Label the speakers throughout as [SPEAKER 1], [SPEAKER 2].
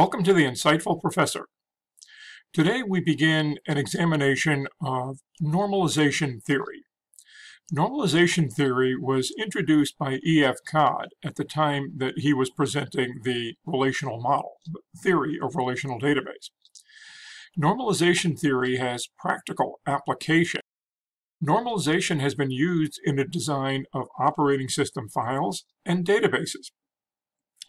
[SPEAKER 1] Welcome to the Insightful Professor. Today we begin an examination of normalization theory. Normalization theory was introduced by E.F. Codd at the time that he was presenting the relational model, the theory of relational database. Normalization theory has practical application. Normalization has been used in the design of operating system files and databases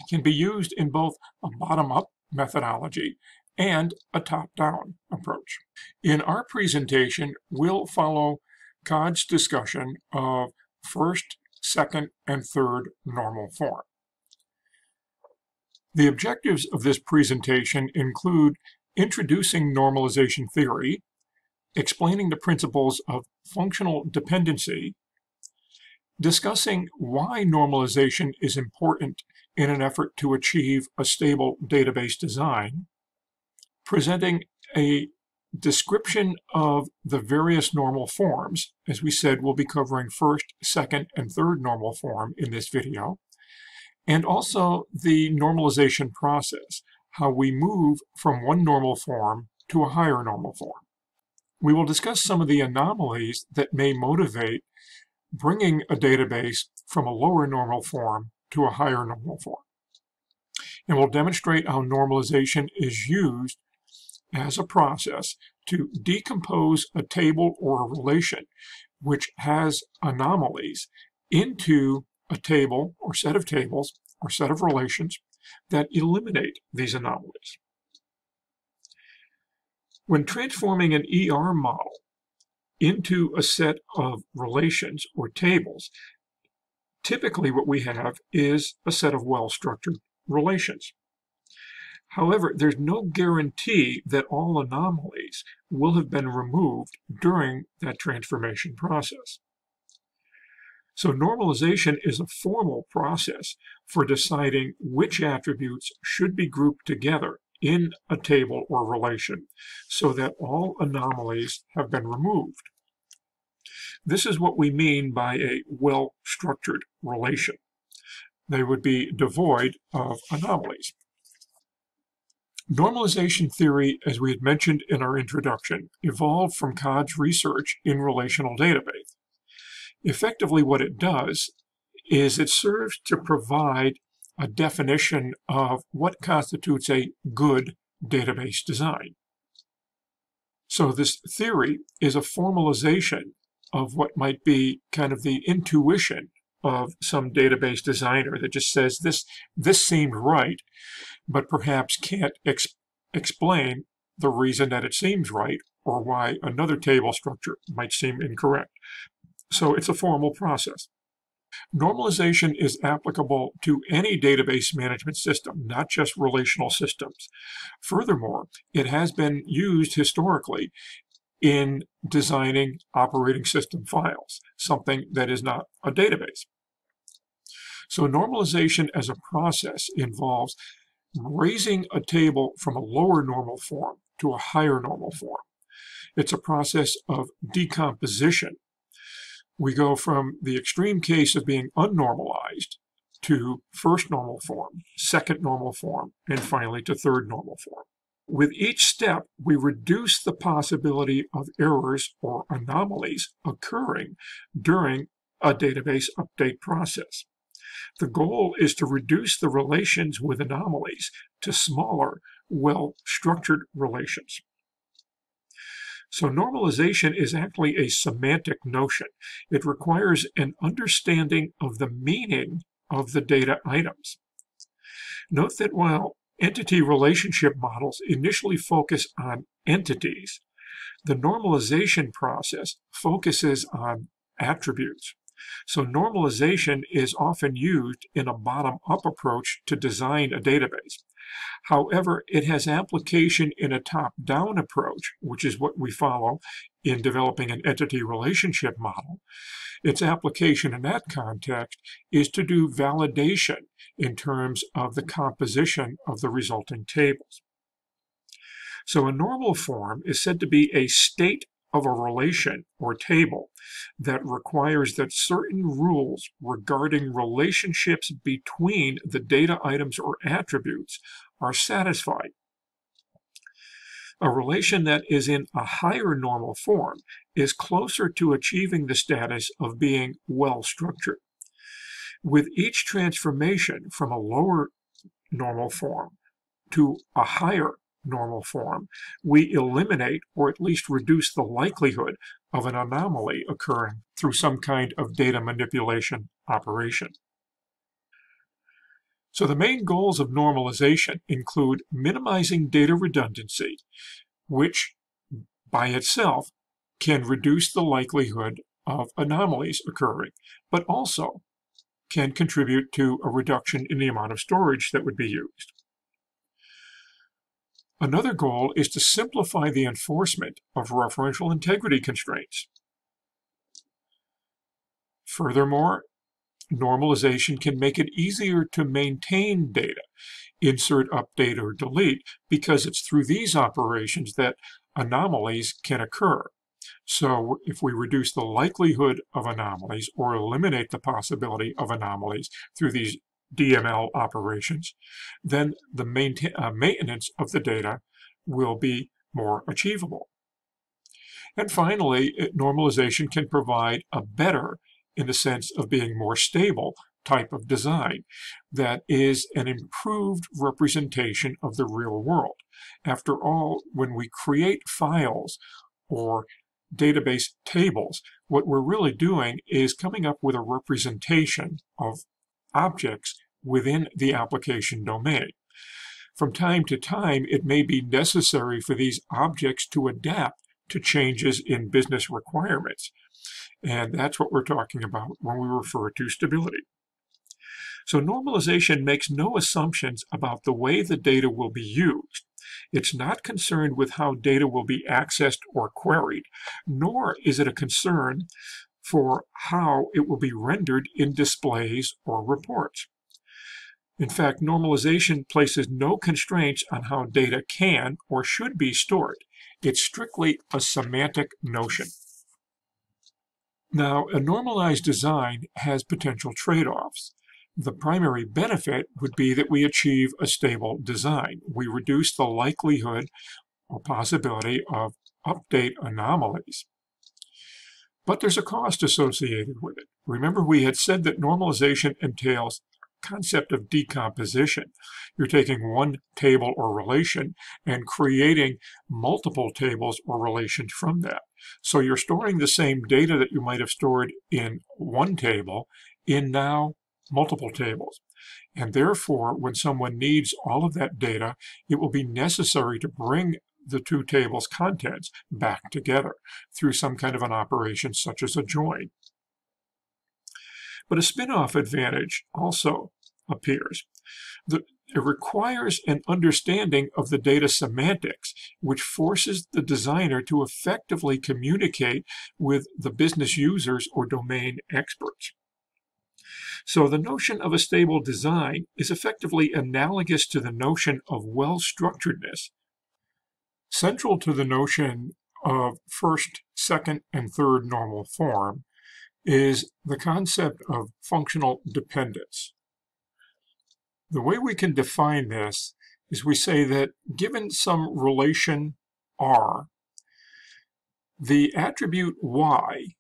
[SPEAKER 1] can be used in both a bottom-up methodology and a top-down approach. In our presentation, we'll follow Codd's discussion of first, second, and third normal form. The objectives of this presentation include introducing normalization theory, explaining the principles of functional dependency, discussing why normalization is important in an effort to achieve a stable database design, presenting a description of the various normal forms. As we said, we'll be covering first, second, and third normal form in this video, and also the normalization process, how we move from one normal form to a higher normal form. We will discuss some of the anomalies that may motivate bringing a database from a lower normal form to a higher normal form. And we'll demonstrate how normalization is used as a process to decompose a table or a relation which has anomalies into a table or set of tables or set of relations that eliminate these anomalies. When transforming an ER model into a set of relations or tables, typically what we have is a set of well-structured relations. However, there's no guarantee that all anomalies will have been removed during that transformation process. So normalization is a formal process for deciding which attributes should be grouped together in a table or relation so that all anomalies have been removed. This is what we mean by a well-structured relation. They would be devoid of anomalies. Normalization theory, as we had mentioned in our introduction, evolved from Codd's research in relational database. Effectively, what it does is it serves to provide a definition of what constitutes a good database design. So this theory is a formalization of what might be kind of the intuition of some database designer that just says this this seemed right, but perhaps can't ex explain the reason that it seems right or why another table structure might seem incorrect. So it's a formal process. Normalization is applicable to any database management system, not just relational systems. Furthermore, it has been used historically in designing operating system files, something that is not a database. So normalization as a process involves raising a table from a lower normal form to a higher normal form. It's a process of decomposition. We go from the extreme case of being unnormalized to first normal form, second normal form, and finally to third normal form. With each step, we reduce the possibility of errors or anomalies occurring during a database update process. The goal is to reduce the relations with anomalies to smaller, well-structured relations. So normalization is actually a semantic notion. It requires an understanding of the meaning of the data items. Note that while Entity relationship models initially focus on entities. The normalization process focuses on attributes. So normalization is often used in a bottom-up approach to design a database. However, it has application in a top-down approach, which is what we follow in developing an entity relationship model. Its application in that context is to do validation in terms of the composition of the resulting tables. So a normal form is said to be a state of a relation or table that requires that certain rules regarding relationships between the data items or attributes are satisfied. A relation that is in a higher normal form is closer to achieving the status of being well structured. With each transformation from a lower normal form to a higher normal form, we eliminate or at least reduce the likelihood of an anomaly occurring through some kind of data manipulation operation. So the main goals of normalization include minimizing data redundancy, which by itself can reduce the likelihood of anomalies occurring, but also can contribute to a reduction in the amount of storage that would be used. Another goal is to simplify the enforcement of referential integrity constraints. Furthermore, normalization can make it easier to maintain data, insert, update, or delete, because it's through these operations that anomalies can occur. So if we reduce the likelihood of anomalies or eliminate the possibility of anomalies through these DML operations, then the maintain, uh, maintenance of the data will be more achievable. And finally, normalization can provide a better, in the sense of being more stable, type of design that is an improved representation of the real world. After all, when we create files or database tables, what we're really doing is coming up with a representation of objects within the application domain. From time to time, it may be necessary for these objects to adapt to changes in business requirements. And that's what we're talking about when we refer to stability. So normalization makes no assumptions about the way the data will be used. It's not concerned with how data will be accessed or queried, nor is it a concern for how it will be rendered in displays or reports. In fact, normalization places no constraints on how data can or should be stored. It's strictly a semantic notion. Now, a normalized design has potential trade-offs. The primary benefit would be that we achieve a stable design. We reduce the likelihood or possibility of update anomalies. But there's a cost associated with it. Remember, we had said that normalization entails concept of decomposition. You're taking one table or relation and creating multiple tables or relations from that. So you're storing the same data that you might have stored in one table in now multiple tables. And therefore, when someone needs all of that data, it will be necessary to bring the two tables' contents back together through some kind of an operation such as a join. But a spin-off advantage also appears. The, it requires an understanding of the data semantics, which forces the designer to effectively communicate with the business users or domain experts. So the notion of a stable design is effectively analogous to the notion of well-structuredness. Central to the notion of first, second, and third normal form is the concept of functional dependence. The way we can define this is we say that given some relation R, the attribute Y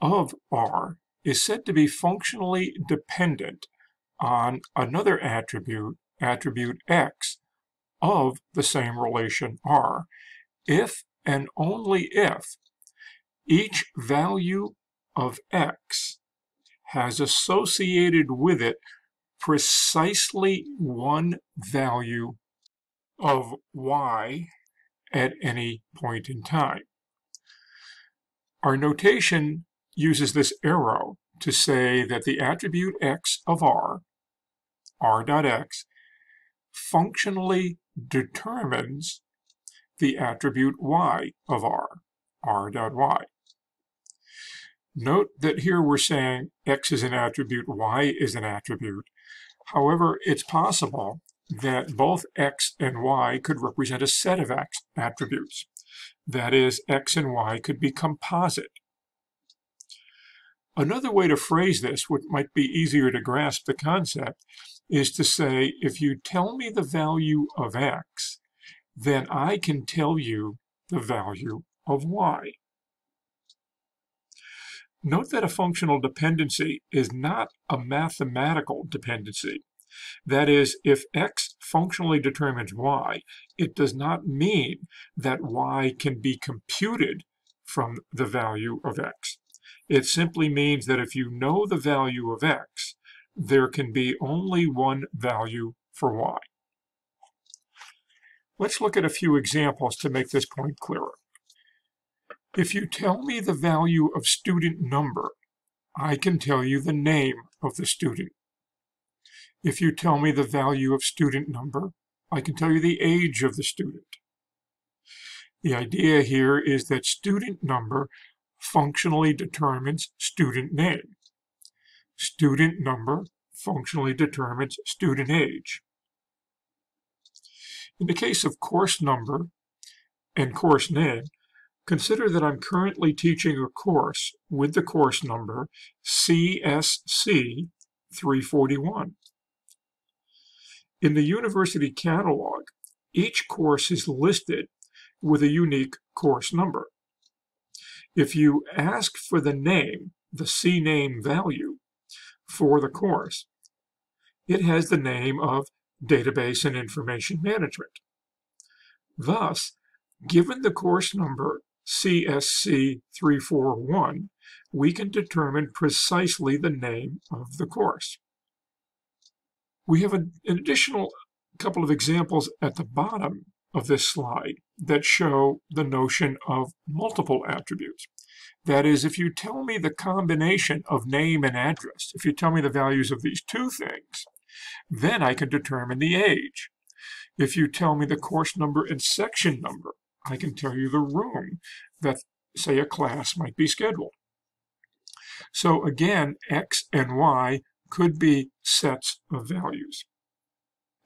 [SPEAKER 1] of R is said to be functionally dependent on another attribute, attribute X, of the same relation R, if and only if each value of X has associated with it precisely one value of y at any point in time. Our notation uses this arrow to say that the attribute x of r, r dot x, functionally determines the attribute y of r, r dot y. Note that here we're saying x is an attribute, y is an attribute. However, it's possible that both x and y could represent a set of attributes. That is, X and Y could be composite. Another way to phrase this, which might be easier to grasp the concept, is to say, if you tell me the value of X, then I can tell you the value of Y. Note that a functional dependency is not a mathematical dependency. That is, if x functionally determines y, it does not mean that y can be computed from the value of x. It simply means that if you know the value of x, there can be only one value for y. Let's look at a few examples to make this point clearer. If you tell me the value of student number, I can tell you the name of the student. If you tell me the value of student number, I can tell you the age of the student. The idea here is that student number functionally determines student name. Student number functionally determines student age. In the case of course number and course name, consider that I'm currently teaching a course with the course number CSC 341. In the university catalog, each course is listed with a unique course number. If you ask for the name, the CNAME value, for the course, it has the name of Database and Information Management. Thus, given the course number CSC 341, we can determine precisely the name of the course. We have an, additional couple of examples at the bottom of this slide that show the notion of multiple attributes. That is, if you tell me the combination of name and address, if you tell me the values of these two things, then I can determine the age. If you tell me the course number and section number, I can tell you the room that, say, a class might be scheduled. So again, X and Y could be sets of values.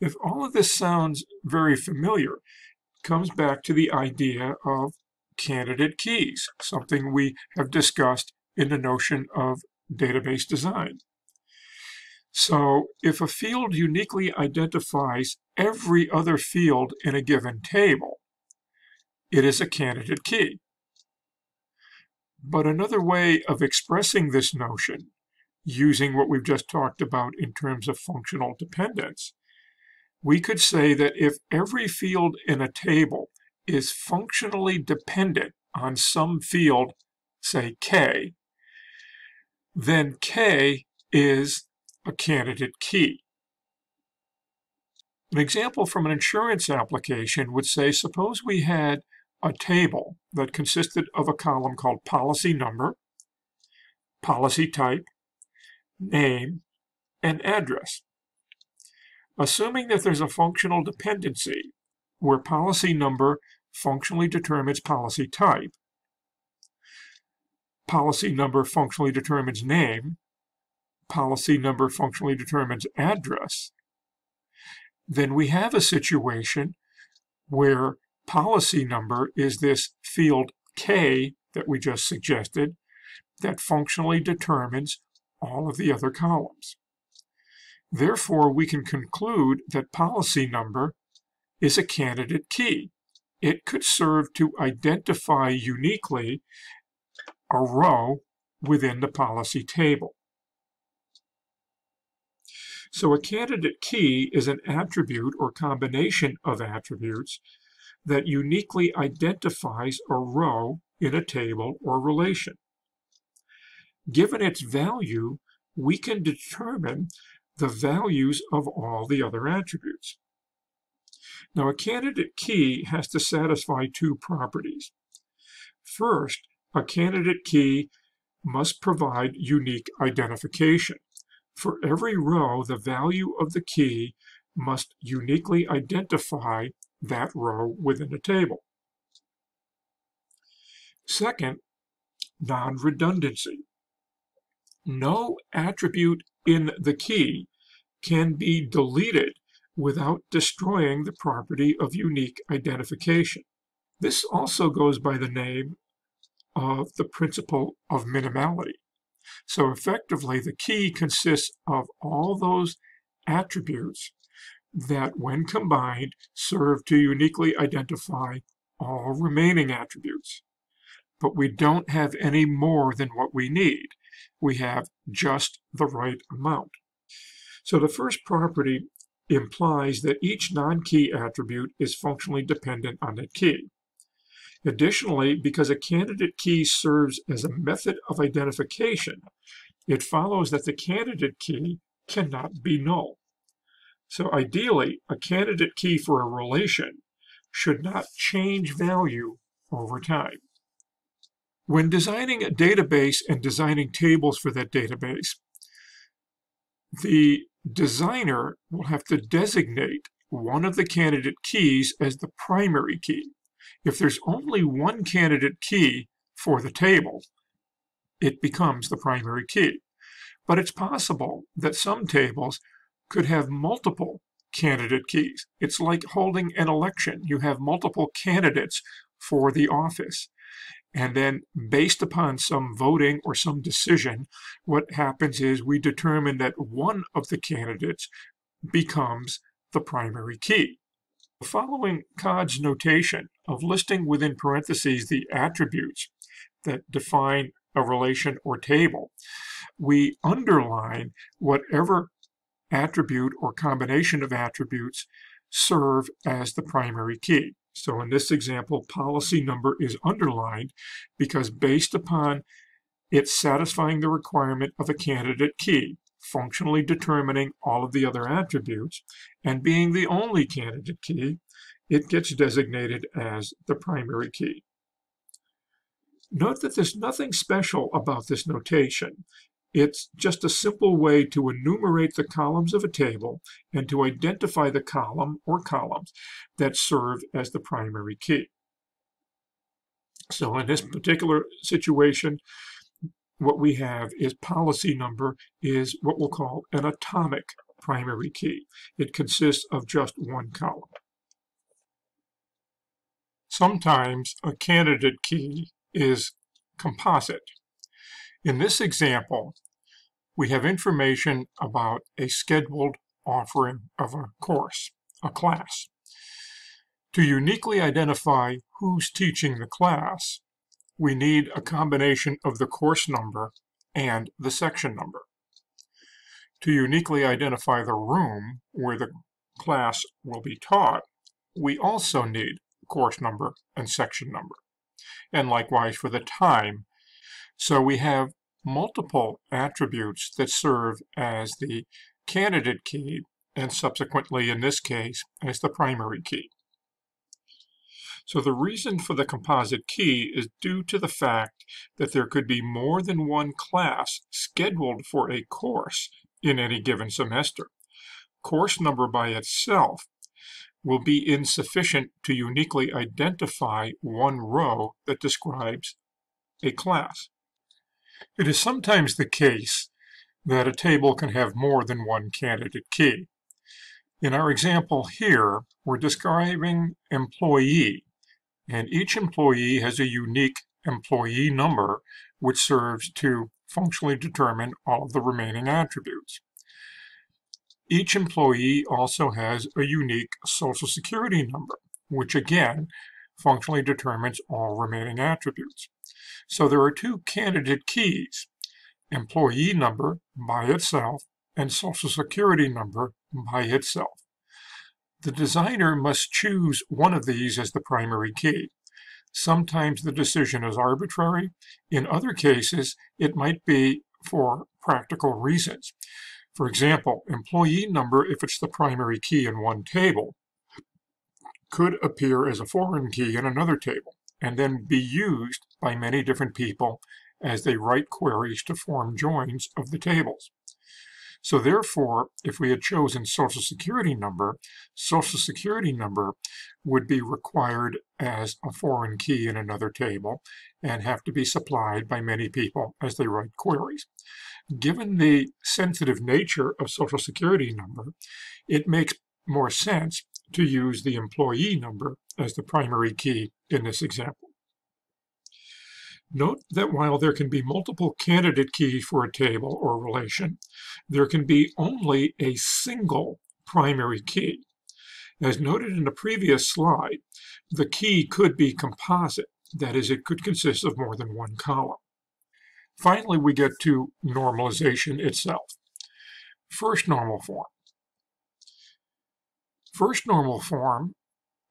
[SPEAKER 1] If all of this sounds very familiar, it comes back to the idea of candidate keys, something we have discussed in the notion of database design. So if a field uniquely identifies every other field in a given table, it is a candidate key. But another way of expressing this notion using what we've just talked about in terms of functional dependence, we could say that if every field in a table is functionally dependent on some field, say K, then K is a candidate key. An example from an insurance application would say, suppose we had a table that consisted of a column called policy number, policy type, name, and address. Assuming that there's a functional dependency where policy number functionally determines policy type, policy number functionally determines name, policy number functionally determines address, then we have a situation where policy number is this field K that we just suggested that functionally determines all of the other columns. Therefore, we can conclude that policy number is a candidate key. It could serve to identify uniquely a row within the policy table. So a candidate key is an attribute or combination of attributes that uniquely identifies a row in a table or relation. Given its value, we can determine the values of all the other attributes. Now, a candidate key has to satisfy two properties. First, a candidate key must provide unique identification. For every row, the value of the key must uniquely identify that row within a table. Second, non-redundancy no attribute in the key can be deleted without destroying the property of unique identification. This also goes by the name of the principle of minimality. So effectively, the key consists of all those attributes that, when combined, serve to uniquely identify all remaining attributes. But we don't have any more than what we need. We have just the right amount. So the first property implies that each non-key attribute is functionally dependent on that key. Additionally, because a candidate key serves as a method of identification, it follows that the candidate key cannot be null. So ideally, a candidate key for a relation should not change value over time. When designing a database and designing tables for that database, the designer will have to designate one of the candidate keys as the primary key. If there's only one candidate key for the table, it becomes the primary key. But it's possible that some tables could have multiple candidate keys. It's like holding an election. You have multiple candidates for the office. And then, based upon some voting or some decision, what happens is we determine that one of the candidates becomes the primary key. Following Codd's notation of listing within parentheses the attributes that define a relation or table, we underline whatever attribute or combination of attributes serve as the primary key. So in this example, policy number is underlined because based upon it satisfying the requirement of a candidate key, functionally determining all of the other attributes, and being the only candidate key, it gets designated as the primary key. Note that there's nothing special about this notation. It's just a simple way to enumerate the columns of a table and to identify the column or columns that serve as the primary key. So in this particular situation, what we have is policy number is what we'll call an atomic primary key. It consists of just one column. Sometimes a candidate key is composite. In this example, we have information about a scheduled offering of a course, a class. To uniquely identify who's teaching the class, we need a combination of the course number and the section number. To uniquely identify the room where the class will be taught, we also need course number and section number. And likewise for the time. So we have multiple attributes that serve as the candidate key and subsequently in this case as the primary key. So the reason for the composite key is due to the fact that there could be more than one class scheduled for a course in any given semester. Course number by itself will be insufficient to uniquely identify one row that describes a class. It is sometimes the case that a table can have more than one candidate key. In our example here, we're describing employee, and each employee has a unique employee number which serves to functionally determine all of the remaining attributes. Each employee also has a unique social security number, which again functionally determines all remaining attributes. So there are two candidate keys, employee number by itself and social security number by itself. The designer must choose one of these as the primary key. Sometimes the decision is arbitrary. In other cases, it might be for practical reasons. For example, employee number, if it's the primary key in one table, could appear as a foreign key in another table and then be used by many different people as they write queries to form joins of the tables. So therefore, if we had chosen Social Security number, Social Security number would be required as a foreign key in another table and have to be supplied by many people as they write queries. Given the sensitive nature of Social Security number, it makes more sense to use the employee number as the primary key in this example. Note that while there can be multiple candidate keys for a table or relation, there can be only a single primary key. As noted in the previous slide, the key could be composite, that is, it could consist of more than one column. Finally, we get to normalization itself. First normal form. First normal form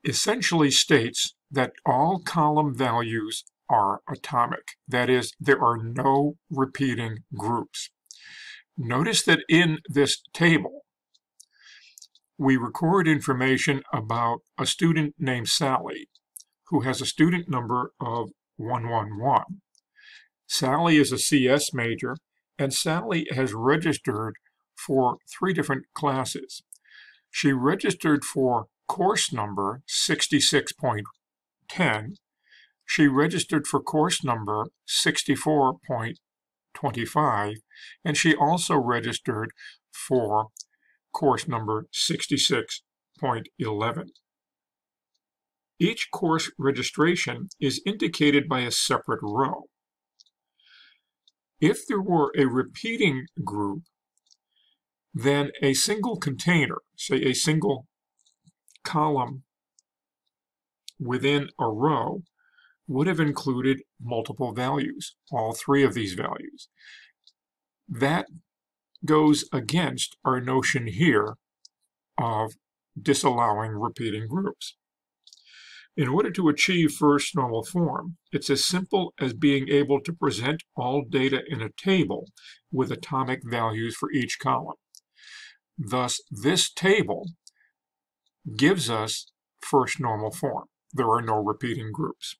[SPEAKER 1] essentially states that all column values are atomic. That is, there are no repeating groups. Notice that in this table, we record information about a student named Sally, who has a student number of 111. Sally is a CS major, and Sally has registered for three different classes. She registered for course number 66.10. She registered for course number 64.25, and she also registered for course number 66.11. Each course registration is indicated by a separate row. If there were a repeating group, then a single container, say a single column within a row, would have included multiple values, all three of these values. That goes against our notion here of disallowing repeating groups. In order to achieve first normal form, it's as simple as being able to present all data in a table with atomic values for each column. Thus, this table gives us first normal form. There are no repeating groups.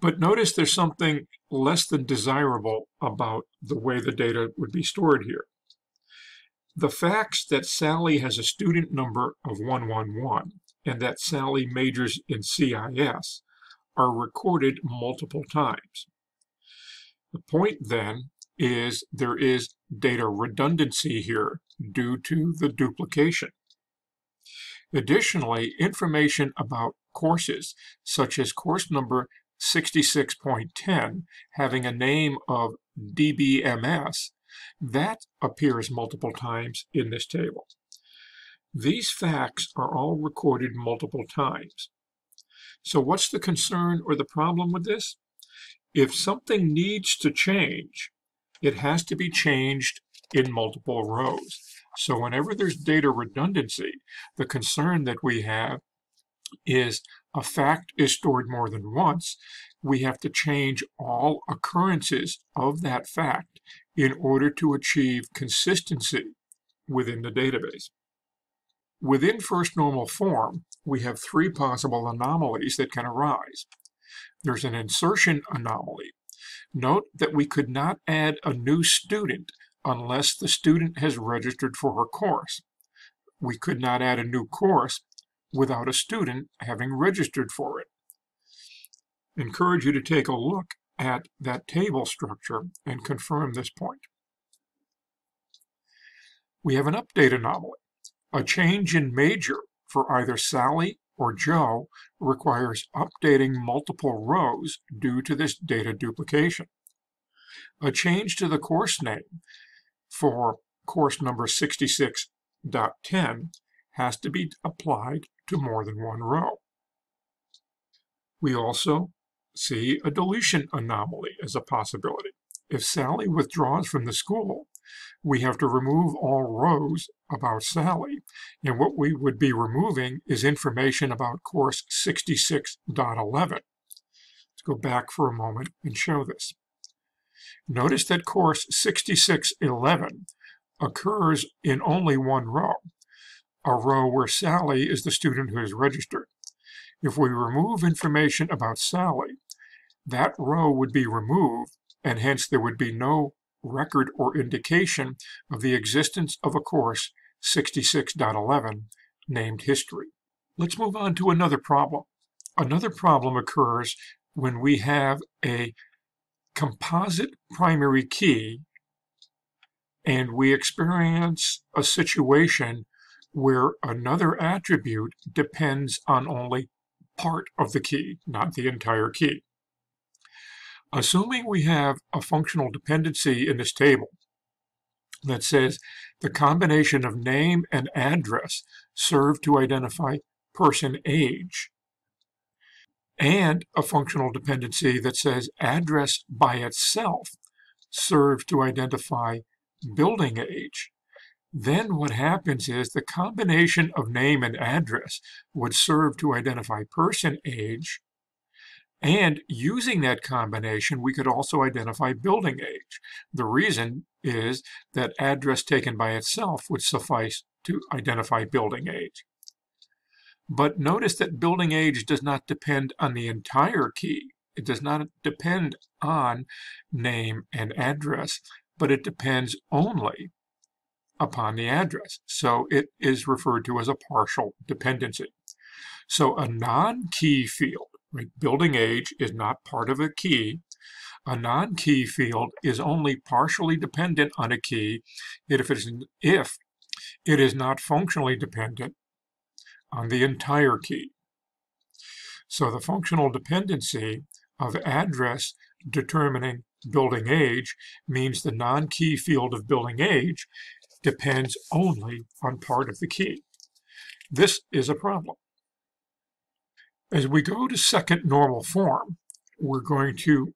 [SPEAKER 1] But notice there's something less than desirable about the way the data would be stored here. The facts that Sally has a student number of 111 and that Sally majors in CIS are recorded multiple times. The point then is there is data redundancy here due to the duplication. Additionally, information about courses, such as course number 66.10 having a name of DBMS, that appears multiple times in this table. These facts are all recorded multiple times. So what's the concern or the problem with this? If something needs to change, it has to be changed in multiple rows. So whenever there's data redundancy, the concern that we have is a fact is stored more than once, we have to change all occurrences of that fact in order to achieve consistency within the database. Within first normal form, we have three possible anomalies that can arise. There's an insertion anomaly. Note that we could not add a new student unless the student has registered for her course. We could not add a new course without a student having registered for it. encourage you to take a look at that table structure and confirm this point. We have an update anomaly. A change in major for either Sally or Joe requires updating multiple rows due to this data duplication. A change to the course name for course number 66.10 has to be applied to more than one row. We also see a deletion anomaly as a possibility. If Sally withdraws from the school, we have to remove all rows about Sally, and what we would be removing is information about course 66.11. Let's go back for a moment and show this. Notice that course 6611 occurs in only one row, a row where Sally is the student who is registered. If we remove information about Sally, that row would be removed, and hence there would be no record or indication of the existence of a course 66.11 named History. Let's move on to another problem. Another problem occurs when we have a composite primary key and we experience a situation where another attribute depends on only part of the key, not the entire key. Assuming we have a functional dependency in this table that says the combination of name and address serve to identify person age, and a functional dependency that says address by itself serves to identify building age, then what happens is the combination of name and address would serve to identify person age, and using that combination, we could also identify building age. The reason is that address taken by itself would suffice to identify building age. But notice that building age does not depend on the entire key. It does not depend on name and address, but it depends only upon the address. So it is referred to as a partial dependency. So a non-key field Right? Building age is not part of a key. A non-key field is only partially dependent on a key if it is, if it is not functionally dependent on the entire key. So the functional dependency of address determining building age means the non-key field of building age depends only on part of the key. This is a problem. As we go to second normal form, we're going to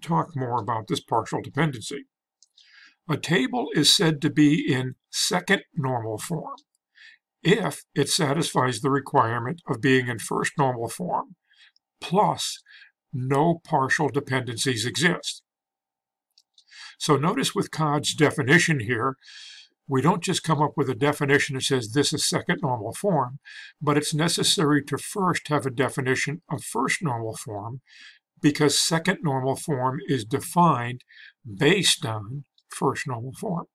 [SPEAKER 1] talk more about this partial dependency. A table is said to be in second normal form if it satisfies the requirement of being in first normal form, plus no partial dependencies exist. So notice with Codd's definition here, we don't just come up with a definition that says this is second normal form, but it's necessary to first have a definition of first normal form because second normal form is defined based on first normal form.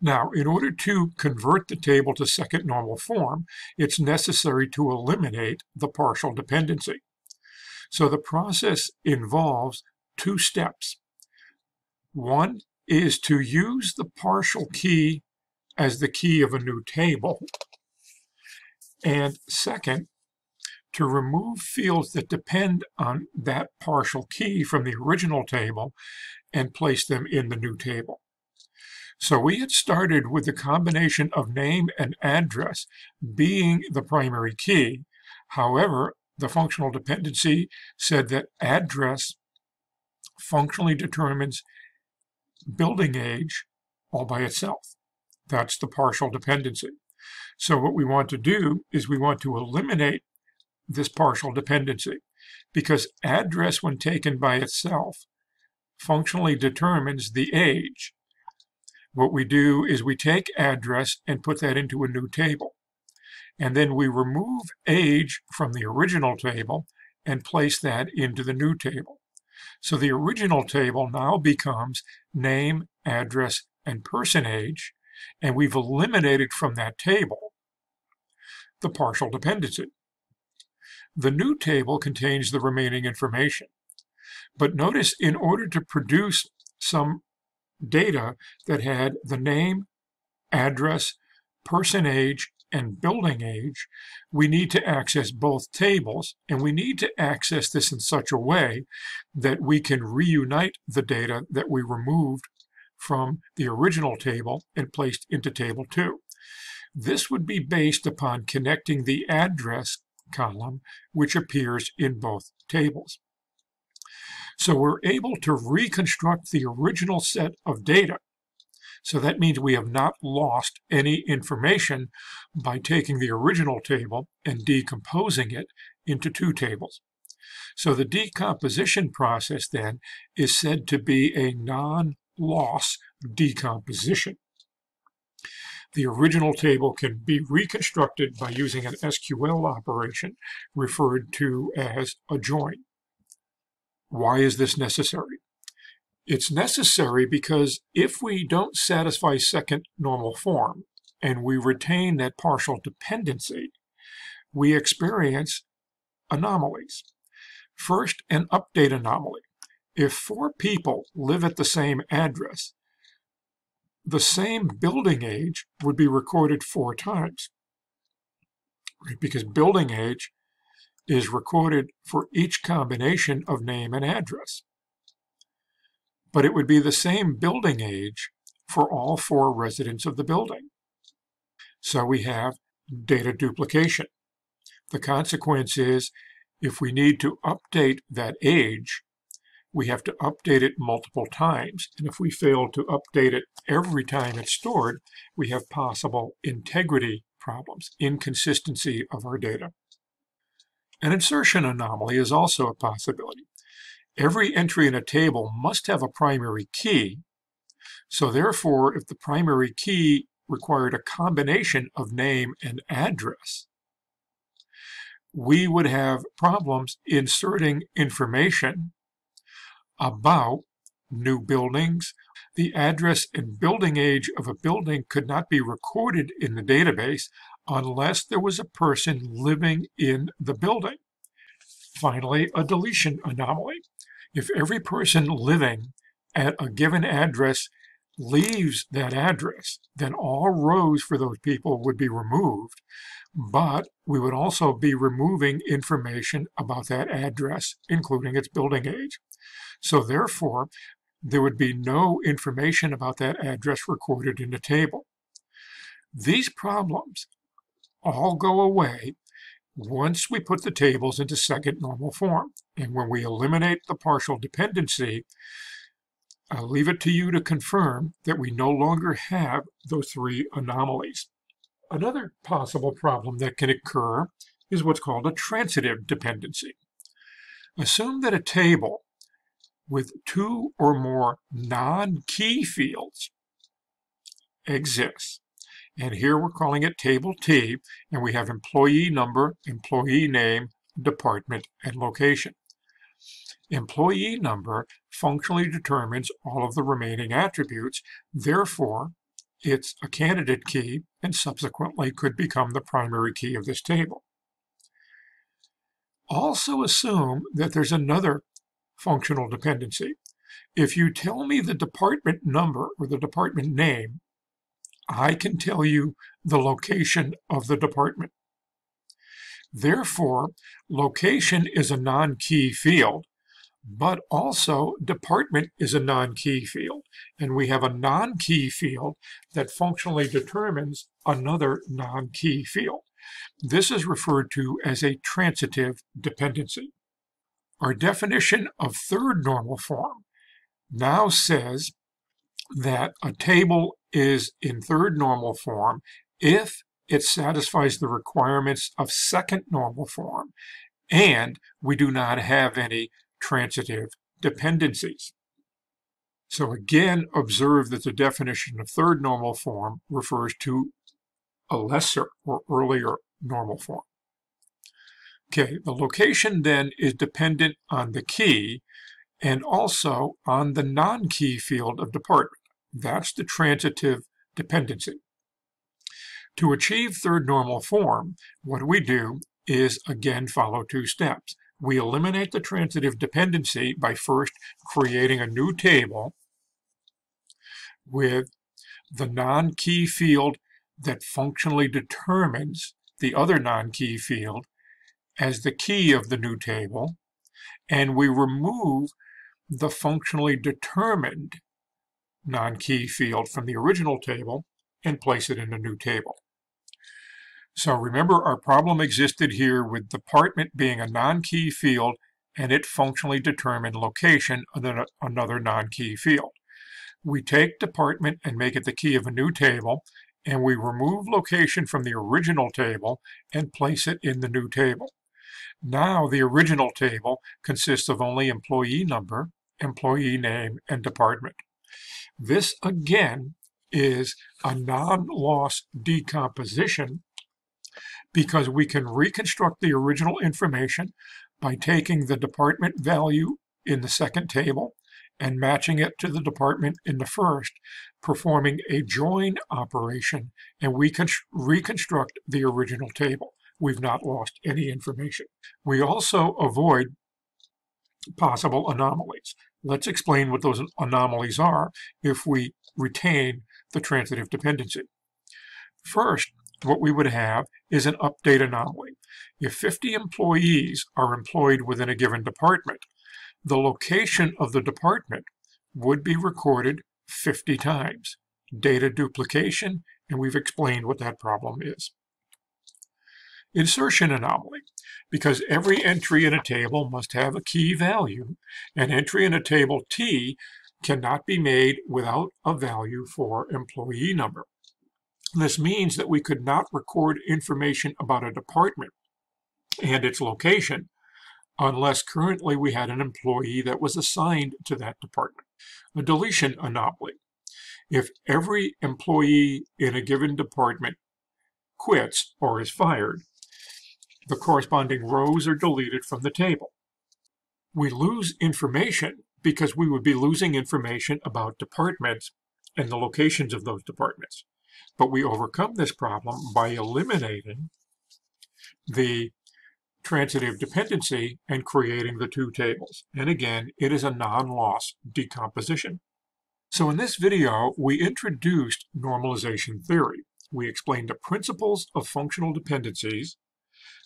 [SPEAKER 1] Now, in order to convert the table to second normal form, it's necessary to eliminate the partial dependency. So the process involves two steps. One is to use the partial key as the key of a new table. And second, to remove fields that depend on that partial key from the original table and place them in the new table. So we had started with the combination of name and address being the primary key. However, the functional dependency said that address functionally determines building age all by itself. That's the partial dependency. So what we want to do is we want to eliminate this partial dependency because address when taken by itself functionally determines the age. What we do is we take address and put that into a new table. And then we remove age from the original table and place that into the new table. So the original table now becomes name, address, and person age, and we've eliminated from that table the partial dependency. The new table contains the remaining information. But notice in order to produce some data that had the name, address, person age, and building age, we need to access both tables, and we need to access this in such a way that we can reunite the data that we removed from the original table and placed into table 2. This would be based upon connecting the address column, which appears in both tables. So we're able to reconstruct the original set of data so that means we have not lost any information by taking the original table and decomposing it into two tables. So the decomposition process then is said to be a non-loss decomposition. The original table can be reconstructed by using an SQL operation referred to as a join. Why is this necessary? It's necessary because if we don't satisfy second normal form and we retain that partial dependency, we experience anomalies. First, an update anomaly. If four people live at the same address, the same building age would be recorded four times. Right? Because building age is recorded for each combination of name and address. But it would be the same building age for all four residents of the building. So we have data duplication. The consequence is if we need to update that age, we have to update it multiple times. And if we fail to update it every time it's stored, we have possible integrity problems, inconsistency of our data. An insertion anomaly is also a possibility. Every entry in a table must have a primary key. So therefore, if the primary key required a combination of name and address, we would have problems inserting information about new buildings. The address and building age of a building could not be recorded in the database unless there was a person living in the building. Finally, a deletion anomaly. If every person living at a given address leaves that address, then all rows for those people would be removed, but we would also be removing information about that address, including its building age. So therefore, there would be no information about that address recorded in the table. These problems all go away once we put the tables into second normal form. And when we eliminate the partial dependency, I'll leave it to you to confirm that we no longer have those three anomalies. Another possible problem that can occur is what's called a transitive dependency. Assume that a table with two or more non-key fields exists. And here we're calling it table T, and we have employee number, employee name, department, and location. Employee number functionally determines all of the remaining attributes. Therefore, it's a candidate key and subsequently could become the primary key of this table. Also assume that there's another functional dependency. If you tell me the department number or the department name, I can tell you the location of the department. Therefore, location is a non-key field, but also department is a non-key field. And we have a non-key field that functionally determines another non-key field. This is referred to as a transitive dependency. Our definition of third normal form now says that a table is in third normal form if it satisfies the requirements of second normal form and we do not have any transitive dependencies. So again, observe that the definition of third normal form refers to a lesser or earlier normal form. Okay, the location then is dependent on the key and also on the non-key field of department. That's the transitive dependency. To achieve third normal form, what we do is again follow two steps. We eliminate the transitive dependency by first creating a new table with the non-key field that functionally determines the other non-key field as the key of the new table, and we remove the functionally determined non-key field from the original table and place it in a new table. So remember our problem existed here with department being a non-key field and it functionally determined location of another non-key field. We take department and make it the key of a new table and we remove location from the original table and place it in the new table. Now the original table consists of only employee number, employee name, and department. This again is a non-loss decomposition because we can reconstruct the original information by taking the department value in the second table and matching it to the department in the first, performing a join operation, and we can reconstruct the original table we've not lost any information. We also avoid possible anomalies. Let's explain what those anomalies are if we retain the transitive dependency. First, what we would have is an update anomaly. If 50 employees are employed within a given department, the location of the department would be recorded 50 times. Data duplication, and we've explained what that problem is. Insertion anomaly. Because every entry in a table must have a key value, an entry in a table T cannot be made without a value for employee number. This means that we could not record information about a department and its location unless currently we had an employee that was assigned to that department. A deletion anomaly. If every employee in a given department quits or is fired, the corresponding rows are deleted from the table. We lose information because we would be losing information about departments and the locations of those departments. But we overcome this problem by eliminating the transitive dependency and creating the two tables. And again, it is a non-loss decomposition. So in this video, we introduced normalization theory. We explained the principles of functional dependencies.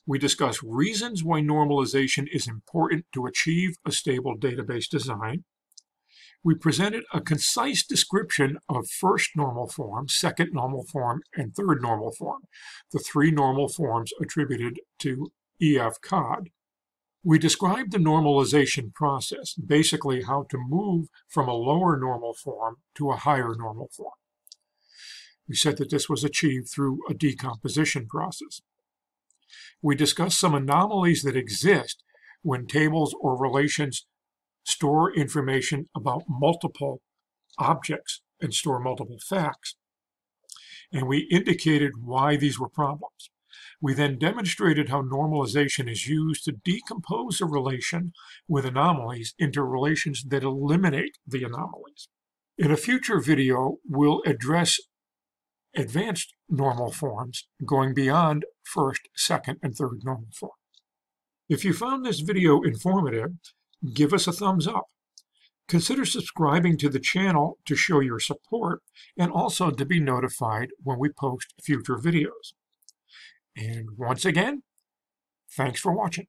[SPEAKER 1] We discussed reasons why normalization is important to achieve a stable database design. We presented a concise description of first normal form, second normal form, and third normal form, the three normal forms attributed to EF Codd. We described the normalization process, basically how to move from a lower normal form to a higher normal form. We said that this was achieved through a decomposition process. We discussed some anomalies that exist when tables or relations store information about multiple objects and store multiple facts. And we indicated why these were problems. We then demonstrated how normalization is used to decompose a relation with anomalies into relations that eliminate the anomalies. In a future video, we'll address advanced normal forms going beyond first, second, and third normal forms. If you found this video informative, give us a thumbs up. Consider subscribing to the channel to show your support and also to be notified when we post future videos. And once again, thanks for watching.